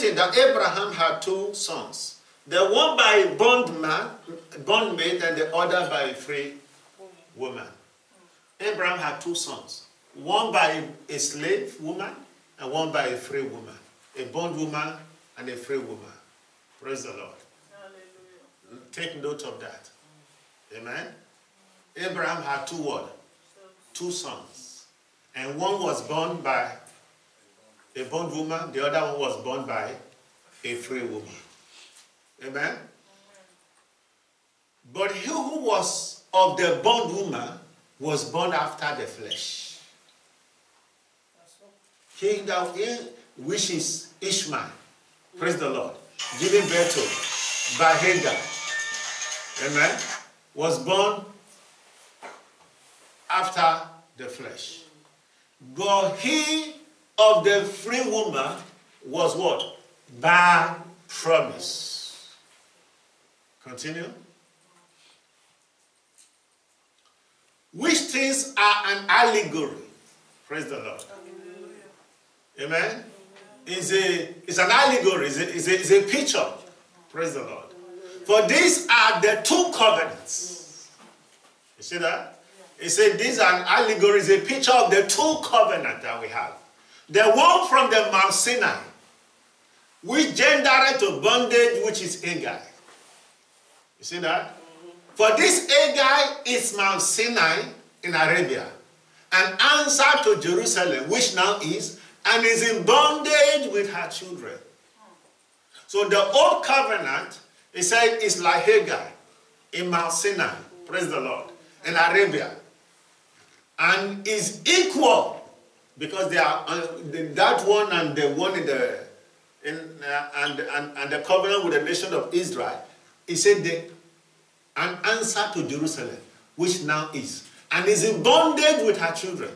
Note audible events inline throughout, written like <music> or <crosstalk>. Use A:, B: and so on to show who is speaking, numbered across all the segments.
A: that Abraham had two sons. The one by a bondman, bondmaid, and the other by a free woman. Abraham had two sons. One by a slave woman and one by a free woman. A bondwoman and a free woman. Praise the Lord.
B: Hallelujah.
A: Take note of that. Amen. Abraham had two what? Two sons. And one was born by a bondwoman, the other one was born by a free woman. Amen. But he who was of the bondwoman was born after the flesh. He that which is Ishmael, praise the Lord, given birth to by Hagar, amen, was born after the flesh. But he of the free woman was what? By promise. Continue. Which things are an allegory? Praise the Lord. Amen. It's, a, it's an allegory, it's a, it's, a, it's a picture. Praise the Lord. For these are the two covenants. You see that? He said these are an allegory, it's a picture of the two covenants that we have. The one from the Mount Sinai, which gendered to bondage, which is Agar. You see that? For this Agar is Mount Sinai in Arabia, an answer to Jerusalem, which now is, and is in bondage with her children. So the old covenant, he said, is like Hagar in Mount Sinai, praise the Lord, in Arabia, and is equal because they are uh, that one and the one in the in uh, and, and and the covenant with the nation of Israel. He said the an answer to Jerusalem, which now is, and is in bondage with her children.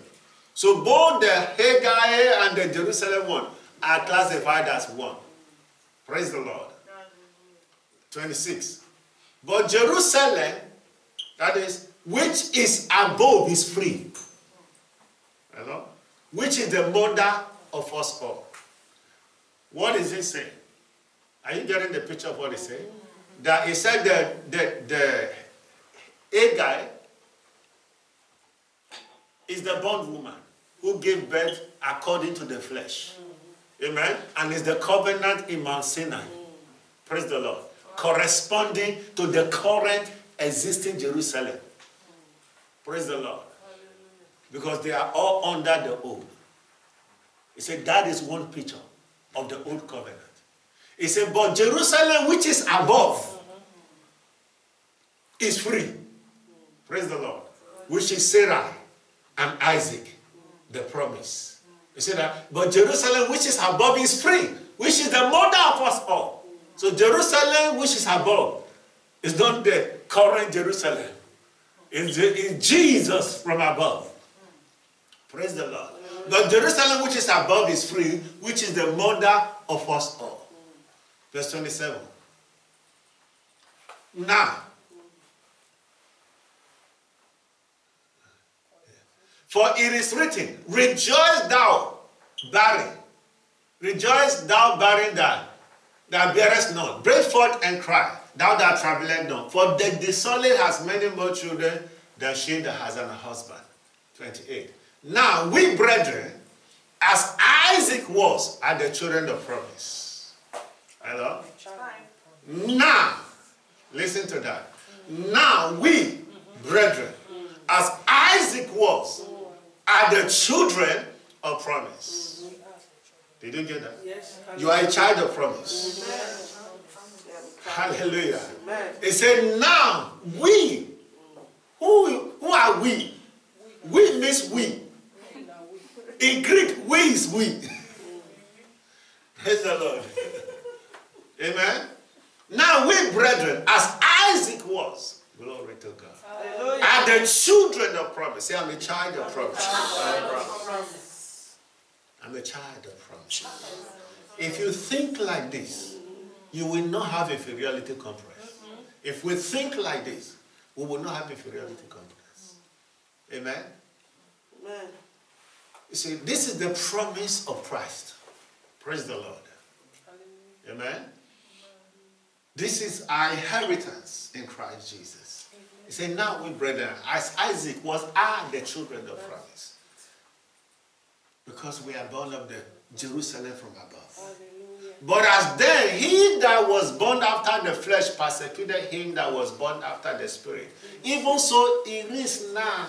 A: So both the Hagar and the Jerusalem one are classified as one. Praise the Lord. 26. But Jerusalem, that is, which is above, is free. Hello? Which is the mother of us all. What is he saying? Are you getting the picture of what he's saying? That he said that the, the Agar is the bondwoman who gave birth according to the flesh. Amen? And is the covenant in Mount Sinai. Praise the Lord. Corresponding to the current existing Jerusalem. Praise the Lord. Because they are all under the old. He said that is one picture of the old covenant. He said, but Jerusalem, which is above, is free. Praise the Lord. Which is Sarah and Isaac, the promise. He said that? But Jerusalem, which is above, is free, which is the mother of us all. So Jerusalem, which is above, is not the current Jerusalem. It's, Jesus from above. Praise the Lord. But Jerusalem, which is above, is free, which is the mother of us all. Verse 27. Now, for it is written, Rejoice thou, barren. Rejoice thou, barren that, that bearest not. Break forth and cry, thou that travelest not. For the desolate has many more children than she that has an husband. 28. Now, we brethren, as Isaac was, are the children of promise. Hello? Now, listen to that. Now, we, brethren, as Isaac was, are the children of promise. Did you get that?
B: Yes.
A: You are a child of promise. Hallelujah. He said, now we, who, who are we? We means we. In Greek, we is we. Praise the Lord. Amen. Now we, brethren, as Isaac was, glory to God,
B: Hallelujah.
A: are the children of promise. Say, I'm a child of promise. I'm a child of promise. If you think like this, you will not have inferiority complex. Mm-hmm. If we think like this, we will not have inferiority complex. Amen.
B: Amen.
A: You see, this is the promise of Christ. Praise the Lord. Amen. This is our inheritance in Christ Jesus. He said, Now we, brethren, as Isaac was, are the children of promise. Because we are born of the Jerusalem from above.
B: Hallelujah.
A: But as then he that was born after the flesh persecuted him that was born after the spirit, even so it is now.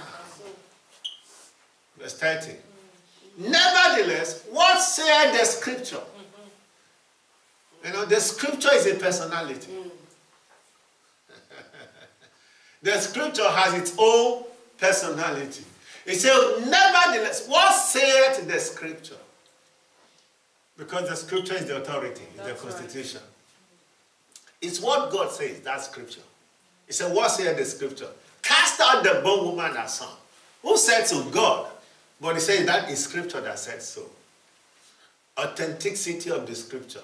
A: Verse 30. Nevertheless, what said the scripture? You know, the scripture is a personality. Mm. <laughs> the scripture has its own personality. It says, nevertheless, what saith the scripture? Because the scripture is the authority,
B: That's
A: the
B: right.
A: constitution. It's what God says, that scripture. He said, What saith the scripture? Cast out the bone woman and son. Who said to God. But he says that is scripture that said so. Authenticity of the scripture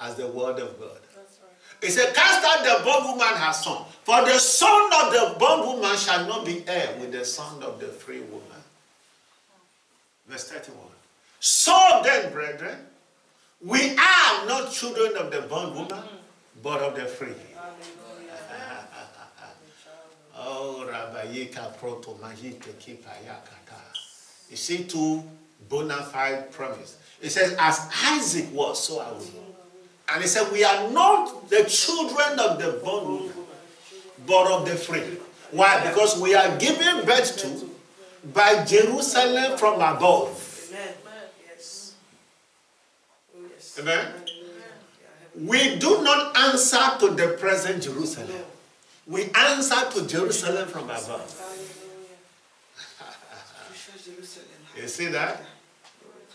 A: as the word of God.
B: That's right.
A: He said, Cast out the bond woman her son. For the son of the bond woman shall not be heir with the son of the free woman. Verse 31. So then, brethren, we are not children of the bond woman, mm-hmm. but of the free. <laughs> Oh, Rabayika proto mahite kipayakata. You see, two bona fide promise. It says, as Isaac was, so are we. And he said, we are not the children of the bond woman, but of the free. Why? Because we are given birth to by Jerusalem from above.
B: Amen. Yes. Oh.
A: Amen. We do not answer to the present Jerusalem. We answer to Jerusalem from above. You see that?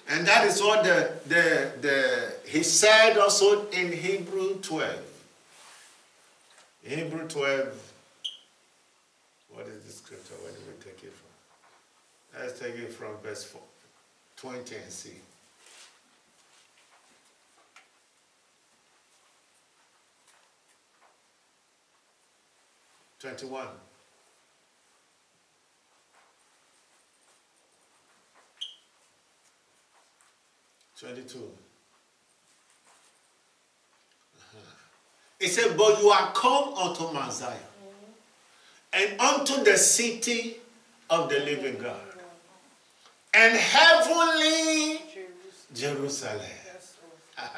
A: And that is what the, the, the, he said also in Hebrew 12. Hebrew 12, what is the scripture? Where do we take it from? Let's take it from verse 4, 20 and see. Twenty-one. Twenty-two. Uh-huh. It said, But you are come unto Mount Zion, and unto the city of the living God, and heavenly
B: Jerusalem.
A: Jerusalem.
B: Yes, Lord.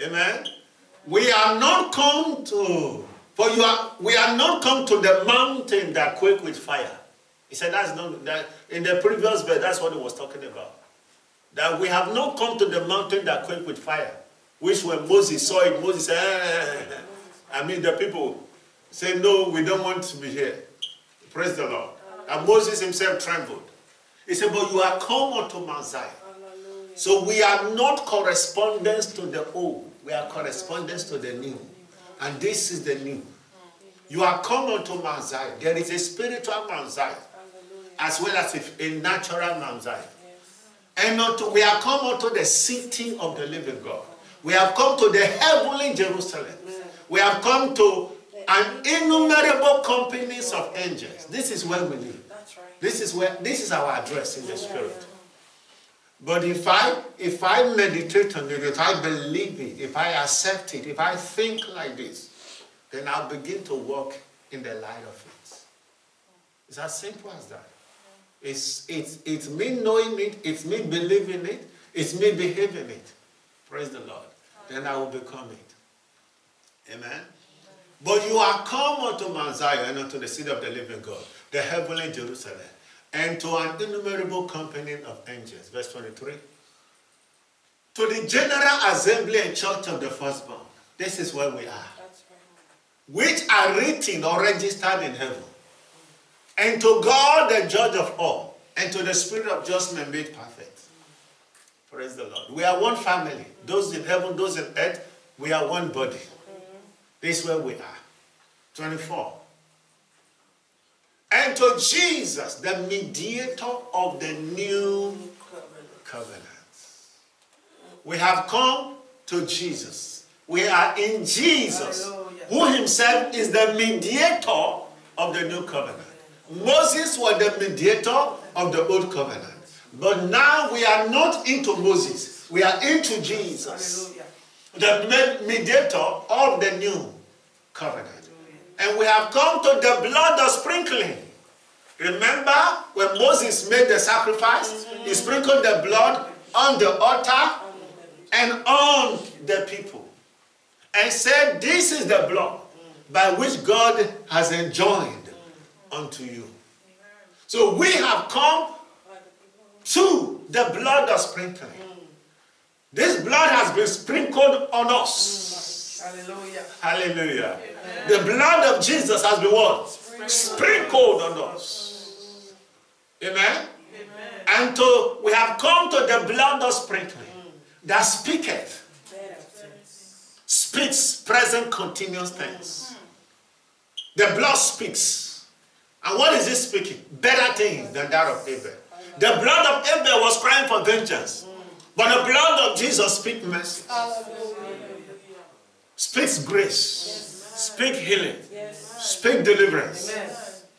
B: I <laughs> am.
A: Amen. We are not come to, for you are, we are not come to the mountain that quake with fire. He said that's not that in the previous verse. That's what he was talking about. That we have not come to the mountain that quake with fire, which when Moses saw it, Moses said, "Eh." I mean the people say, no, we don't want to be here. Praise the Lord. And Moses himself trembled. He said, but you are come unto Mount Zion. So we are not correspondence to the old. We are correspondence to the new. And this is the new. You are come unto Mount Zion. There is a spiritual Mount Zion, as well as a natural Mount Zion. And unto, we have come unto the city of the living God. We have come to the heavenly Jerusalem. We have come to an innumerable companies of angels. This is where we live. This is where this is our address in the spirit. But if I if I meditate on it, if I believe it, if I accept it, if I think like this, then I'll begin to walk in the light of it. It's as simple as that. It's it's it's me knowing it, it's me believing it, it's me behaving it. Praise the Lord. Then I will become it. Amen. But you are come unto Mount Zion and unto the city of the living God, the heavenly Jerusalem, and to an innumerable company of angels. Verse 23. To the general assembly and church of the firstborn. This is where we are. Which are written or registered in heaven. And to God, the judge of all, and to the spirit of just men made perfect. Praise the Lord. We are one family. Those in heaven, those in earth, we are one body. This is where we are. 24. And to Jesus, the mediator of the new
B: Covenant.
A: covenant. We have come to Jesus. We are in Jesus, who himself is the mediator of the new covenant. Moses was the mediator of the old covenant. But now we are not into Moses, we are into Jesus.
B: Hallelujah.
A: the mediator of the new covenant. And we have come to the blood of sprinkling. Remember when Moses made the sacrifice? He sprinkled the blood on the altar and on the people. And said, This is the blood by which God has enjoined unto you. So we have come to the blood of sprinkling. This blood has been sprinkled on us.
B: Hallelujah.
A: Hallelujah. The blood of Jesus has been what? Sprinkled on us. Amen. And to we have come to the blood of sprinkling that speaketh, speaks present continuous tense. The blood speaks. And what is it speaking? Better things than that of Abel. The blood of Abel was crying for vengeance. But the blood of Jesus speaks mercy, speaks grace, speaks healing, speaks deliverance.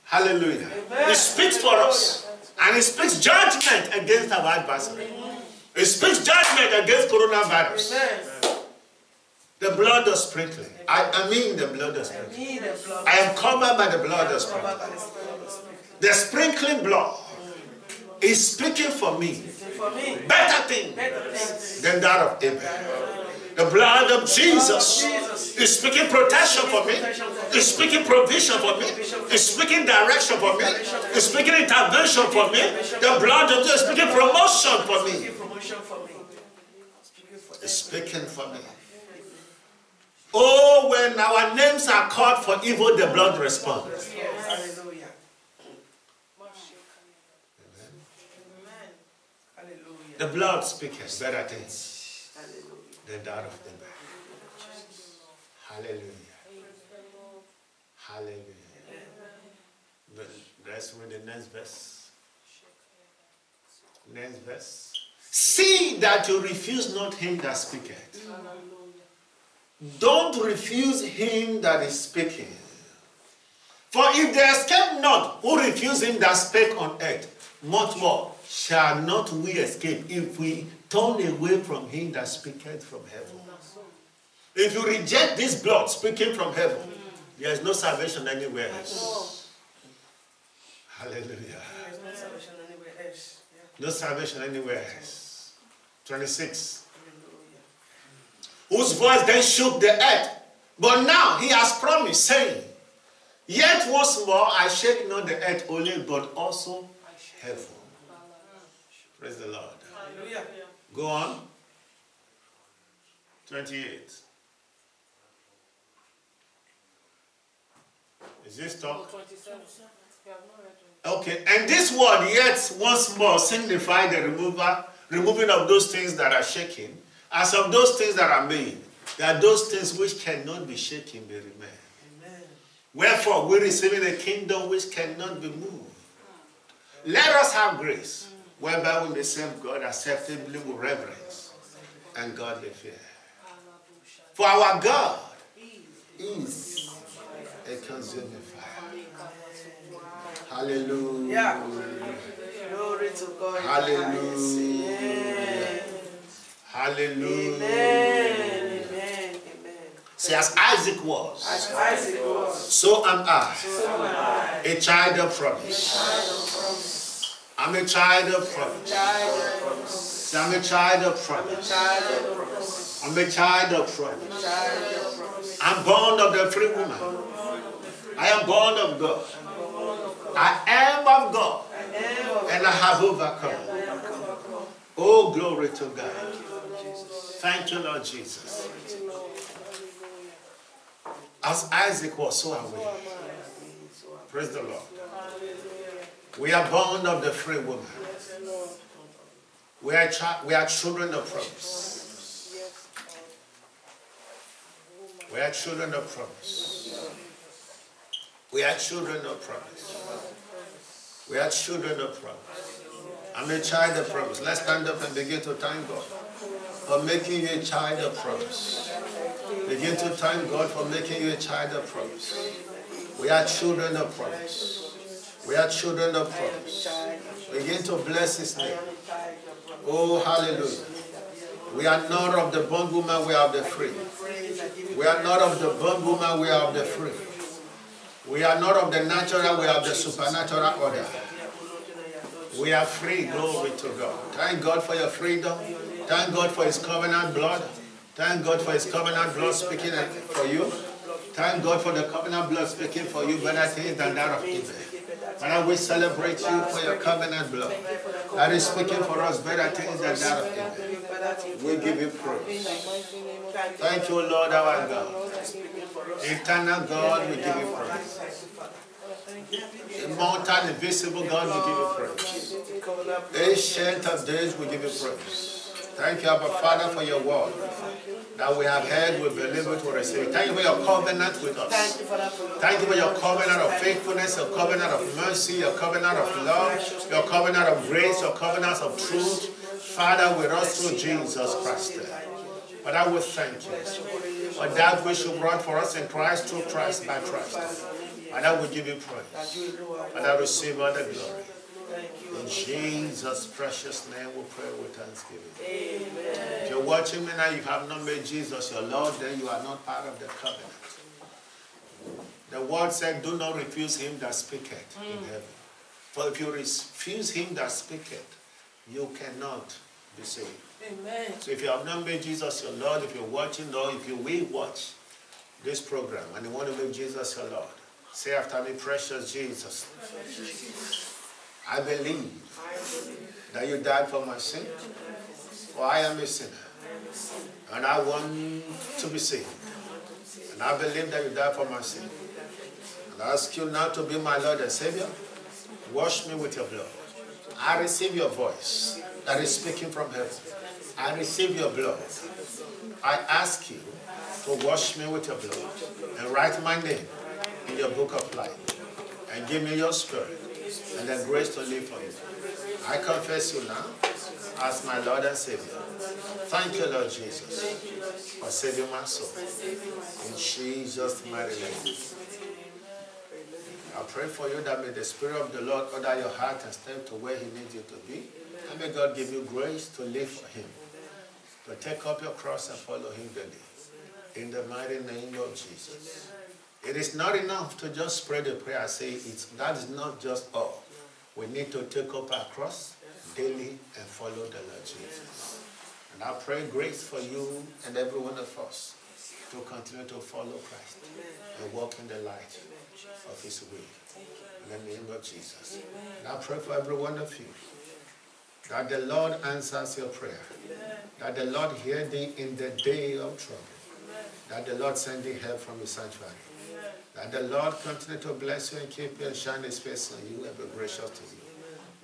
A: Hallelujah. It speaks for us. And it speaks judgment against our adversary. It speaks judgment against coronavirus. The blood of sprinkling. I, I mean the blood of sprinkling.
B: Need the blood.
A: I am covered by the blood of sprinkling.
B: The sprinkling.
A: Blood is speaking for me better things than that of Abel. The blood of Jesus is speaking protection for me. Is speaking provision for me. Is speaking direction for me. Is speaking intervention for me. The blood of Jesus is speaking promotion for me.
B: Speaking for me.
A: Is speaking for me. Oh, when our names are called for evil, the blood responds.
B: Yes. Hallelujah. Amen. Hallelujah.
A: The blood speaks better things
B: Hallelujah.
A: than that of Abel. Hallelujah. Hallelujah. But let's the next verse. Next verse. See that you refuse not him that speaketh. Don't refuse him that is speaking. For if they escape not who refuse him that spake on earth, much more shall not we escape if we turn away from him that speaketh from heaven. If you reject this blood speaking from heaven, there is no salvation anywhere else. Hallelujah.
B: There's no salvation anywhere else.
A: No salvation anywhere else. 26. Whose voice then shook the earth. But now he has promised, saying, Yet once more I shake not the earth only, but also heaven. Praise the Lord.
B: Hallelujah.
A: Go on. 28. Is this talk? Okay, and this word yet once more signify the remover, removing of those things that are shaken, as of those things that are made, that those things which cannot be shaken may remain.
B: Amen.
A: Wherefore, we receiving a kingdom which cannot be moved. Let us have grace, whereby we may serve God acceptably with reverence and godly fear. For our God is a consuming fire. Hallelujah.
B: Glory to God. in the highest.
A: Hallelujah. Hallelujah.
B: Amen. Amen. Amen.
A: See, as Isaac was,
B: As Isaac was,
A: so am I,
B: so am I.
A: a child of promise. I'm a child of promise.
B: Child of promise.
A: See, I'm a child of promise.
B: Child of promise.
A: I'm a child of promise.
B: Child of promise.
A: I'm born of the free woman. I am born of God. I am of God. And I have overcome. Oh, glory to God. Thank you, Lord Jesus. As Isaac was, so are we. Praise the Lord. We are born of the free woman. We are, we are children of promise. We are children of promise. We are children of promise. We are children of promise. I'm a child of promise. Let's stand up and begin to thank God for making you a child of promise. Begin to thank God for making you a child of promise. We are children of promise. We are children of promise. Begin to bless His name. Oh, hallelujah. We are not of the bondwoman, we are of the free. We are not of the bondwoman, we are of the free. We are not of the natural, we are of the supernatural order. We are free, glory to God. Thank God for your freedom. Thank God for his covenant blood. Thank God for his covenant blood speaking for you. Thank God for the covenant blood speaking for you better things than that of Abel. Father, we celebrate you for your covenant blood. That is speaking for us better things than that of Abel. We give you praise. Thank you, Lord our God. Eternal God, we give you praise. Immortal, invisible God, we give you praise. Ancient of days, we give you praise. Thank you, Abba Father, for your word that we have heard, we believe it, we receive Thank you for your covenant with us. Thank you for your covenant of faithfulness, your covenant of mercy, your covenant of love, your covenant of grace, your covenant of truth. Father, with us through Jesus Christ. But I will thank you for that which you brought for us in Christ, through Christ, by Christ. And I will give you praise. Father, receive all the glory. In Jesus' precious name we pray with thanksgiving. Amen. If you're watching me now, you have not made Jesus your Lord, then you are not part of the covenant. The word said, do not refuse him that speaketh mm. in heaven. For if you refuse him that speaketh, you cannot be saved. Amen. So if you have not made Jesus your Lord, if you're watching, or if you will watch this program and you want to make Jesus your Lord, say after me, precious Jesus. Precious Jesus. I believe that you died for my sin, for I am a sinner. And I want to be saved. And I believe that you died for my sin. And I ask you now to be my Lord and Savior. Wash me with your blood. I receive your voice that is speaking from heaven. I receive your blood. I ask you to wash me with your blood and write my name in your book of life and give me your spirit and the grace to live for you. I confess you now as my Lord and Savior. Thank you, Lord Jesus, for saving my soul. In Jesus' mighty name. I pray for you that may the Spirit of the Lord order your heart and step to where He needs you to be. And may God give you grace to live for Him, to take up your cross and follow Him daily. In the mighty name of Jesus. It is not enough to just pray the prayer. Say it's, that is not just all. We need to take up our cross daily and follow the Lord Jesus. And I pray grace for you and every one of us to continue to follow Christ and walk in the light of his will. In the name of Jesus. And I pray for every one of you that the Lord answers your prayer. That the Lord hear thee in the day of trouble. That the Lord send thee help from his sanctuary. That the Lord continue to bless you and keep you and shine his face on you and be gracious to you.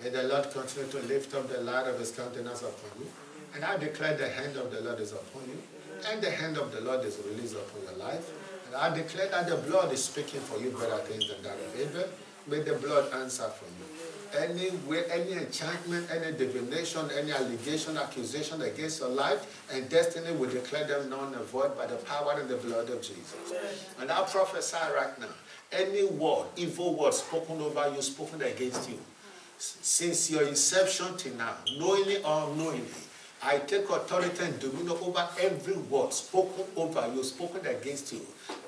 A: May the Lord continue to lift up the light of his countenance upon you. And I declare the hand of the Lord is upon you. And the hand of the Lord is released upon your life. And I declare that the blood is speaking for you better things than that of Abel. May the blood answer for you any way, any enchantment, any divination, any allegation, accusation against your life and destiny, we declare them non and void by the power and the blood of Jesus. And I prophesy right now, any word, evil word spoken over you, spoken against you, since your inception till now, knowingly or unknowingly, I take authority and dominion over every word spoken over you, spoken against you,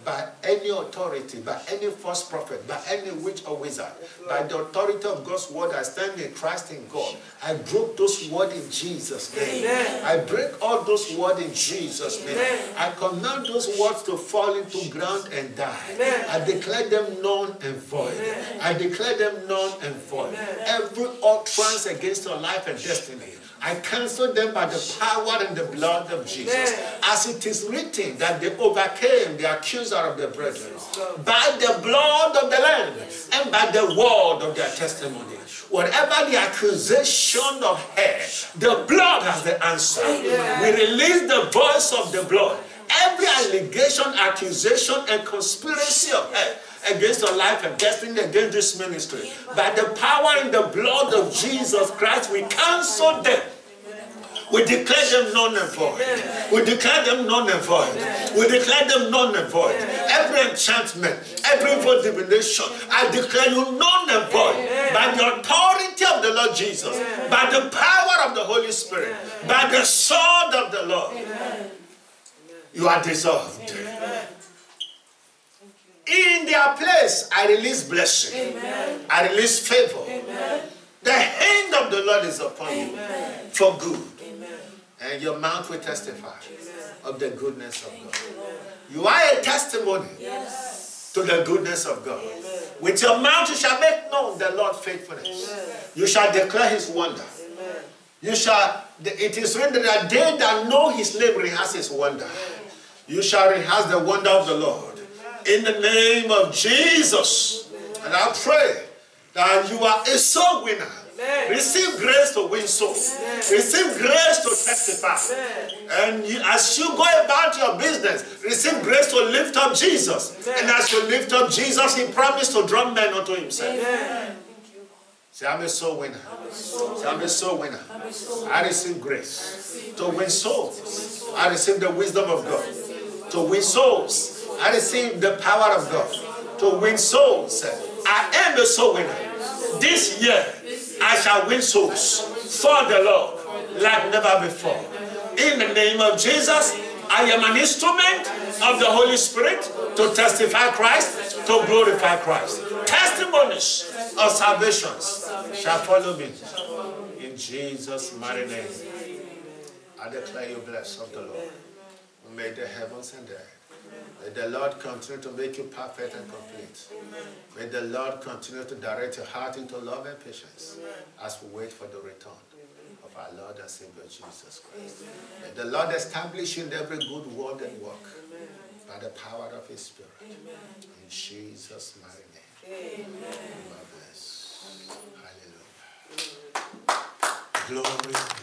A: by any authority, by any false prophet, by any witch or wizard, by the authority of God's word, I stand in Christ in God. I broke those words in Jesus' name. Amen. I break all those words in Jesus' name. Amen. I command those words to fall into ground and die. Amen. I declare them null and void. I declare them null and void. Every utterance against your life and destiny I cancel them by the power and the blood of Jesus. As it is written that they overcame the accuser of the brethren by the blood of the Lamb and by the word of their testimony. Whatever the accusation of her, the blood has the answer. We release the voice of the blood. Every allegation, accusation, and conspiracy of her against your life and destiny against this ministry. By the power and the blood of Jesus Christ, we cancel them. We declare them non and void. We declare them non and void. We declare them non and void. Every enchantment, every evil divination, I declare you non and void by the authority of the Lord Jesus, by the power of the Holy Spirit, by the sword of the Lord. You are dissolved. In their place, I release blessing. I release favor. The hand of the Lord is upon you for good. And your mouth will testify of the goodness of God. You are a testimony to the goodness of God. With your mouth you shall make known the Lord's faithfulness. You shall declare his wonder. You shall, it is written that they that know his name rehearse his wonder. You shall rehearse the wonder of the Lord. In the name of Jesus. And I pray that you are a soul winner. Receive grace to win souls. Receive grace to testify. And you, as you go about your business, receive grace to lift up Jesus. And as you lift up Jesus, he promised to draw men unto himself. Say, I'm a soul winner. Say, I'm a soul winner. I receive grace to win souls. I receive the wisdom of God to win souls. I receive the power of God to win souls. I am a soul winner. This year, I shall win souls for the Lord like never before. In the name of Jesus, I am an instrument of the Holy Spirit to testify Christ, to glorify Christ. Testimonies of salvations shall follow me. In Jesus' mighty name, I declare you blessed of the Lord. May the heavens and the earth May the Lord continue to make you perfect and complete. May the Lord continue to direct your heart into love and patience as we wait for the return of our Lord and Savior Jesus Christ. May the Lord establish in every good word and work by the power of His Spirit. In Jesus' mighty name. God bless. Hallelujah. Glory, glory.